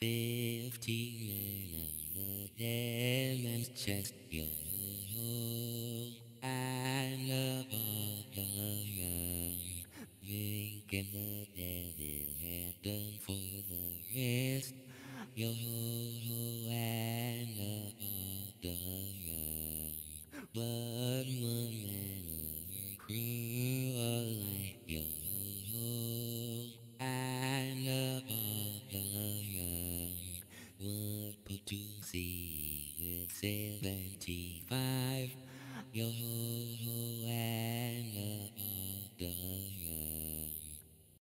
Fifteen and a demon's chest, yo. I love all the young. Drinking the devil had done for the rest. Yo, I love all the young. But Put to sea with seventy five? Yo, I